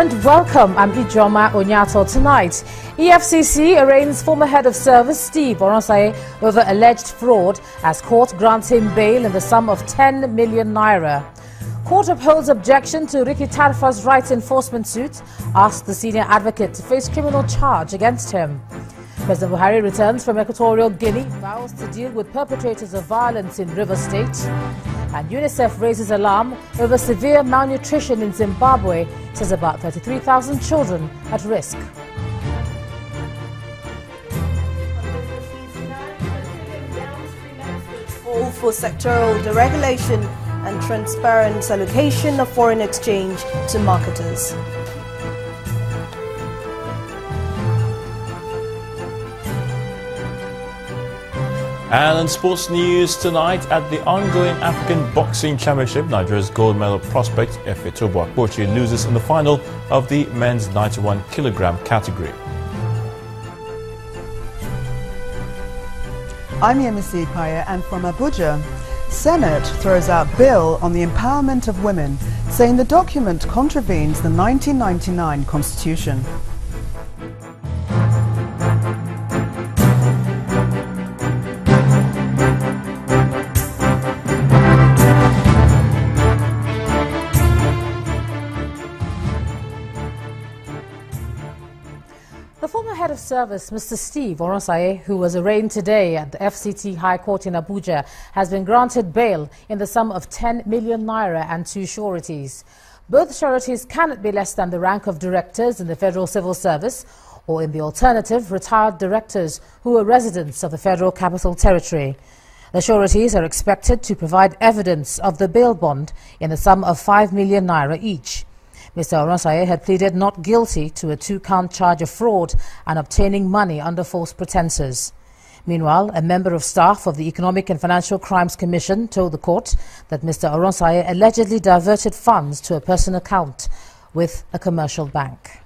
and welcome. I'm Ijoma Onyato. Tonight, EFCC arraigns former head of service Steve Oronsaye over alleged fraud as court grants him bail in the sum of 10 million naira. Court upholds objection to Ricky Tarfa's rights enforcement suit, asks the senior advocate to face criminal charge against him. President Buhari returns from Equatorial Guinea, vows to deal with perpetrators of violence in River State. And UNICEF raises alarm over severe malnutrition in Zimbabwe, says about 33,000 children at risk. Call for sectoral deregulation and transparent allocation of foreign exchange to marketers. And in sports news tonight, at the ongoing African Boxing Championship, Nigeria's gold medal prospect Efe Tobo loses in the final of the men's 91 kilogram category. I'm Yemisi Paya and from Abuja, Senate throws out bill on the empowerment of women, saying the document contravenes the 1999 Constitution. Of service, Mr. Steve Oronsaye, who was arraigned today at the FCT High Court in Abuja, has been granted bail in the sum of 10 million naira and two sureties. Both sureties cannot be less than the rank of directors in the Federal Civil Service or in the alternative, retired directors who are residents of the Federal Capital Territory. The sureties are expected to provide evidence of the bail bond in the sum of 5 million naira each. Mr. Oronsaye had pleaded not guilty to a two-count charge of fraud and obtaining money under false pretenses. Meanwhile, a member of staff of the Economic and Financial Crimes Commission told the court that Mr. Oronsaye allegedly diverted funds to a personal account with a commercial bank.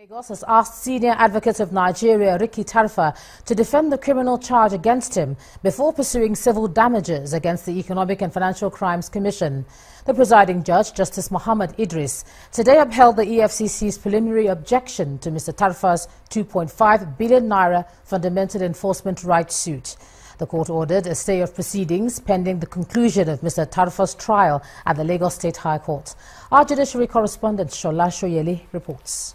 Lagos has asked senior advocate of Nigeria, Ricky Tarfa, to defend the criminal charge against him before pursuing civil damages against the Economic and Financial Crimes Commission. The presiding judge, Justice Muhammad Idris, today upheld the EFCC's preliminary objection to Mr. Tarfa's 2.5 billion naira fundamental enforcement rights suit. The court ordered a stay of proceedings pending the conclusion of Mr. Tarfa's trial at the Lagos State High Court. Our judiciary correspondent Shola Soyele reports.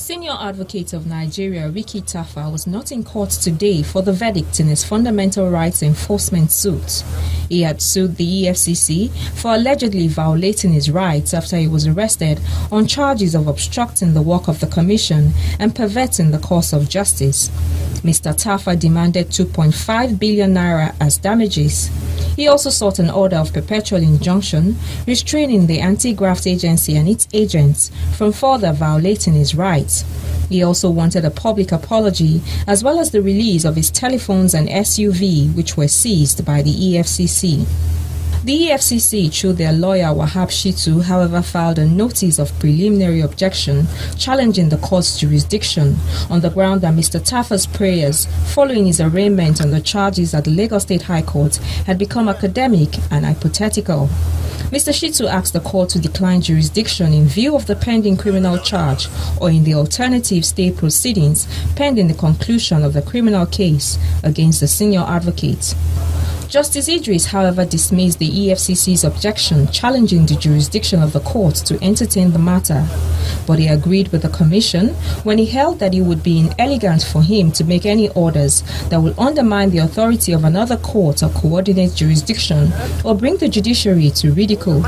Senior advocate of Nigeria, Ricky Tarfa, was not in court today for the verdict in his fundamental rights enforcement suit. He had sued the EFCC for allegedly violating his rights after he was arrested on charges of obstructing the work of the commission and perverting the course of justice. Mr. Tarfa demanded 2.5 billion naira as damages. He also sought an order of perpetual injunction restraining the anti-graft agency and its agents from further violating his rights. He also wanted a public apology as well as the release of his telephones and SUV which were seized by the EFCC. The EFCC, through their lawyer Wahab Shitu, however, filed a notice of preliminary objection challenging the court's jurisdiction on the ground that Mr. Tarfa's prayers following his arraignment on the charges at the Lagos State High Court had become academic and hypothetical. Mr. Shitu asked the court to decline jurisdiction in view of the pending criminal charge or in the alternative state proceedings pending the conclusion of the criminal case against the senior advocate. Justice Idris, however, dismissed the EFCC's objection challenging the jurisdiction of the court to entertain the matter. But he agreed with the Commission when he held that it would be inelegant for him to make any orders that will undermine the authority of another court or coordinate jurisdiction or bring the judiciary to ridicule.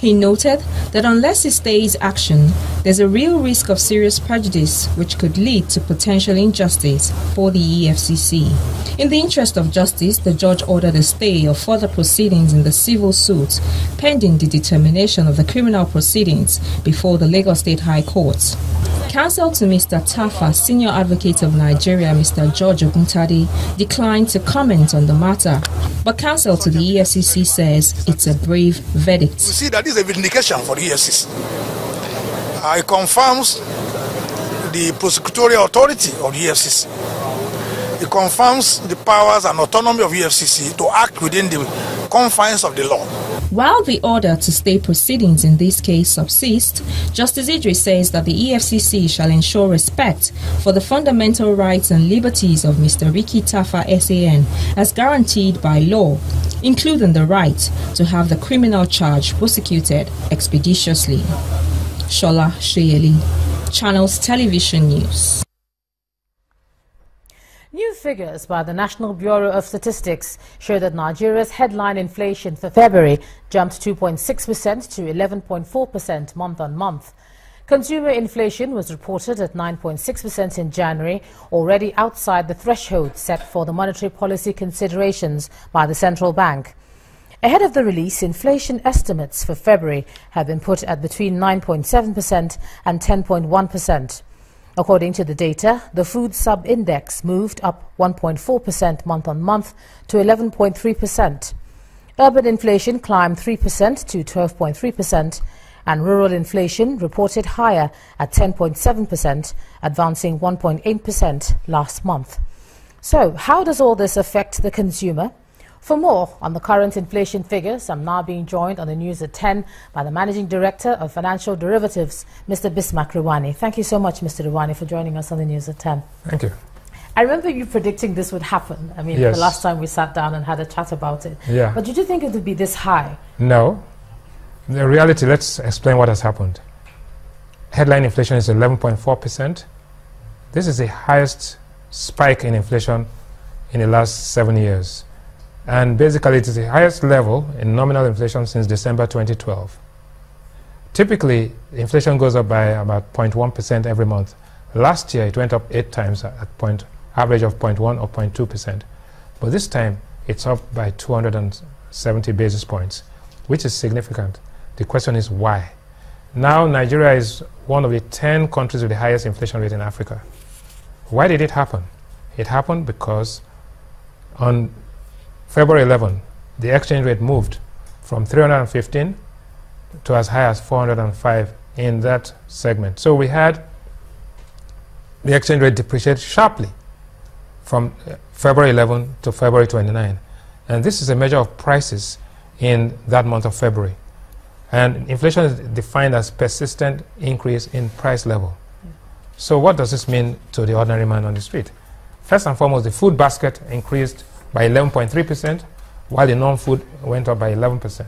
He noted that unless he stays action, there's a real risk of serious prejudice which could lead to potential injustice for the EFCC. In the interest of justice, the judge ordered a stay of further proceedings in the civil suit pending the determination of the criminal proceedings before the Lagos State High Court. Counsel to Mr. Tarfa, senior advocate of Nigeria, Mr. George Oguntade, declined to comment on the matter. But counsel to the EFCC says it's a brave verdict. You see that is a vindication for the EFCC. It confirms the prosecutorial authority of the EFCC. It confirms the powers and autonomy of EFCC to act within the confines of the law. While the order to stay proceedings in this case subsist, Justice Idris says that the EFCC shall ensure respect for the fundamental rights and liberties of Mr. Ricky Tarfa SAN as guaranteed by law, including the right to have the criminal charge prosecuted expeditiously. Shola Soyele, Channels Television News. New figures by the National Bureau of Statistics show that Nigeria's headline inflation for February jumped 2.6% to 11.4% month on month. Consumer inflation was reported at 9.6% in January, already outside the threshold set for the monetary policy considerations by the central bank. Ahead of the release, inflation estimates for February have been put at between 9.7% and 10.1%. According to the data, the food sub-index moved up 1.4% month-on-month to 11.3%. Urban inflation climbed 3% to 12.3%, and rural inflation reported higher at 10.7%, advancing 1.8% last month. So, how does all this affect the consumer? For more on the current inflation figures, I'm now being joined on the news at 10 by the Managing Director of Financial Derivatives, Mr. Bismarck Rewane. Thank you so much, Mr. Rewane, for joining us on the news at 10. Thank you. I remember you predicting this would happen. I mean, yes. the last time we sat down and had a chat about it. Yeah. But did you think it would be this high? No. The reality, let's explain what has happened. Headline inflation is 11.4%. This is the highest spike in inflation in the last seven years. And basically, it is the highest level in nominal inflation since December 2012. Typically, inflation goes up by about 0.1% every month. Last year, it went up eight times at point average of 0.1 or 0.2%. But this time, it's up by 270 basis points, which is significant. The question is why? Now, Nigeria is one of the 10 countries with the highest inflation rate in Africa. Why did it happen? It happened because on February 11, the exchange rate moved from 315 to as high as 405 in that segment. So we had the exchange rate depreciate sharply from uh, February 11 to February 29. And this is a measure of prices in that month of February. And inflation is defined as persistent increase in price level. So what does this mean to the ordinary man on the street? First and foremost, the food basket increased by 11.3%, while the non-food went up by 11%.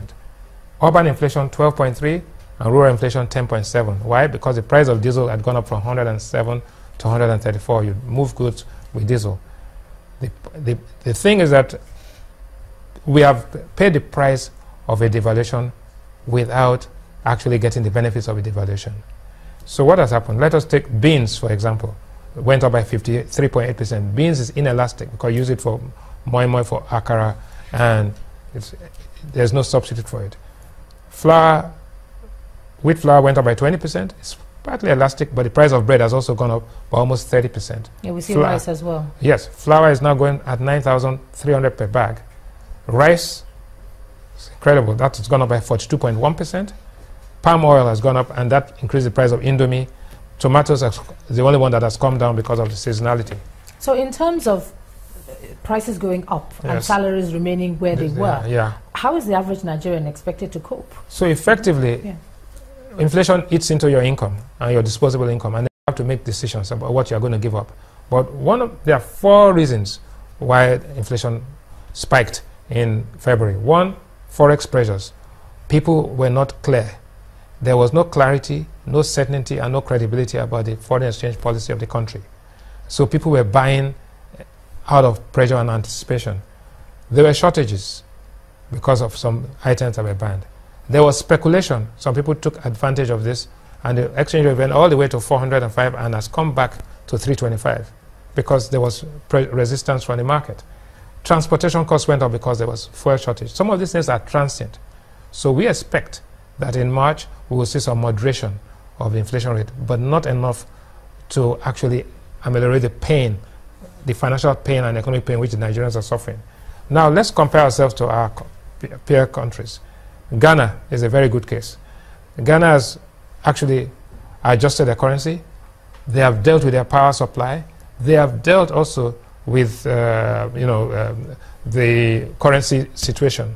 Urban inflation 12.3 and rural inflation 10.7. Why? Because the price of diesel had gone up from 107 to 134. You move goods with diesel. The, the, the thing is that we have paid the price of a devaluation without actually getting the benefits of a devaluation. So what has happened? Let us take beans, for example. It went up by 53.8%. Beans is inelastic because you use it for moi moi for akara, and there's no substitute for it. Flour, wheat flour went up by 20%. It's partly elastic, but the price of bread has also gone up by almost 30%. Yeah, we see rice as well. Yes, flour is now going at 9,300 per bag. Rice, it's incredible. That's gone up by 42.1%. Palm oil has gone up, and that increased the price of Indomie. Tomatoes is the only one that has come down because of the seasonality. So, in terms of prices going up yes. and salaries remaining where they were. Yeah. How is the average Nigerian expected to cope? So effectively, yeah. inflation eats into your income and your disposable income, and you have to make decisions about what you are going to give up. But one of, there are four reasons why inflation spiked in February. One, forex pressures. People were not clear. There was no clarity, no certainty, and no credibility about the foreign exchange policy of the country. So people were buying out of pressure and anticipation. There were shortages because of some items that were banned. There was speculation. Some people took advantage of this, and the exchange rate went all the way to 405 and has come back to 325 because there was resistance from the market. Transportation costs went up because there was fuel shortage. Some of these things are transient. So we expect that in March we will see some moderation of the inflation rate, but not enough to actually ameliorate the pain the financial pain and economic pain which the Nigerians are suffering. Now, let's compare ourselves to our peer countries. Ghana is a very good case. Ghana has actually adjusted their currency. They have dealt with their power supply. They have dealt also with uh, you know um, the currency situation,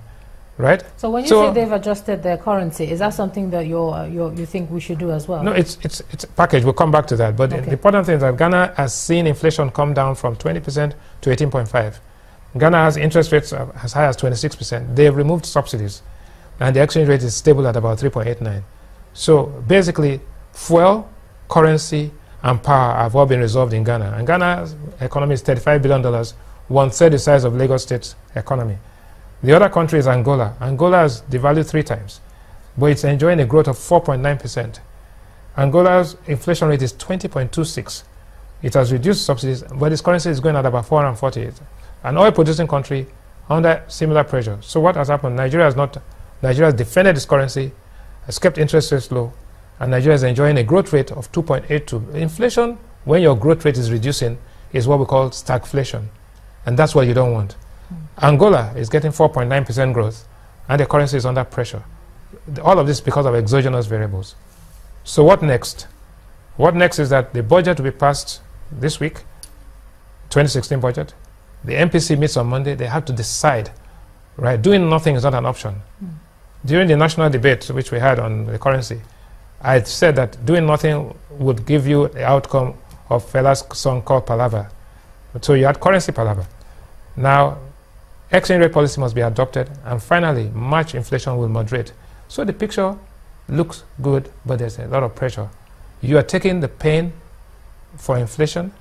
right? So when you So- say they've adjusted their currency, is that something that you're, uh, you're, you think we should do as well? No, it's it's it's a package. We'll come back to that. But Okay. the important thing is that Ghana has seen inflation come down from 20% to 18.5. Ghana has interest rates as high as 26%. They have removed subsidies, and the exchange rate is stable at about 3.89. So basically, fuel, currency, and power have all been resolved in Ghana. And Ghana's economy is 35 billion dollars, one third the size of Lagos State's economy. The other country is Angola. Angola has devalued three times, but it's enjoying a growth of 4.9%. Angola's inflation rate is 20.26. It has reduced subsidies, but its currency is going at about 448. An oil producing country under similar pressure. So what has happened? Nigeria has not Nigeria has defended its currency, has kept interest rates low, and Nigeria is enjoying a growth rate of 2.82. Inflation, when your growth rate is reducing, is what we call stagflation. And that's what you don't want. Angola is getting 4.9% growth, and the currency is under pressure. All of this because of exogenous variables. So what next? What next is that the budget will be passed this week, 2016 budget. The MPC meets on Monday. They have to decide, right? Doing nothing is not an option. Hmm. During the national debate, which we had on the currency, I said that doing nothing would give you the outcome of Fela's song called Palava. So you had currency Palava. Now, exchange rate policy must be adopted, and finally, March inflation will moderate. So the picture looks good, but there's a lot of pressure. You are taking the pain for inflation,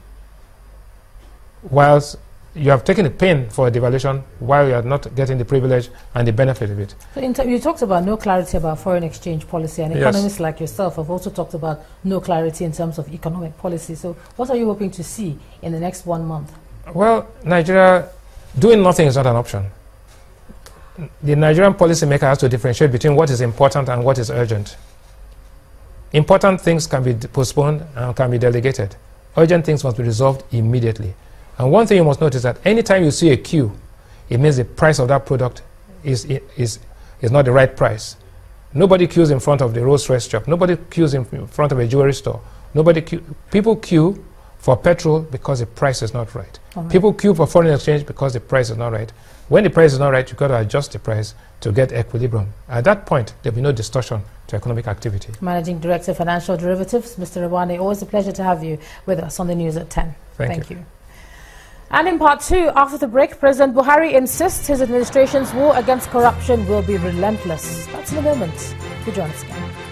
whilst you have taken the pain for a devaluation, while you are not getting the privilege and the benefit of it. So you talked about no clarity about foreign exchange policy, and Yes. economists like yourself have also talked about no clarity in terms of economic policy. So what are you hoping to see in the next one month? Well, Nigeria, doing nothing is not an option. The Nigerian policymaker has to differentiate between what is important and what is urgent. Important things can be postponed and can be delegated. Urgent things must be resolved immediately. And one thing you must notice is that anytime you see a queue, it means the price of that product is, is, is not the right price. Nobody queues in front of the Rolls Royce shop. Nobody queues in front of a jewelry store. Nobody people queue for petrol because the price is not right. Alright. People queue for foreign exchange because the price is not right. When the price is not right, you've got to adjust the price to get equilibrium. At that point, there'll be no distortion to economic activity. Managing Director of Financial Derivatives, Mr. Rewane, always a pleasure to have you with us on the news at 10. Thank you. And in part two, after the break, President Buhari insists his administration's war against corruption will be relentless. That's in a moment. Do join us again.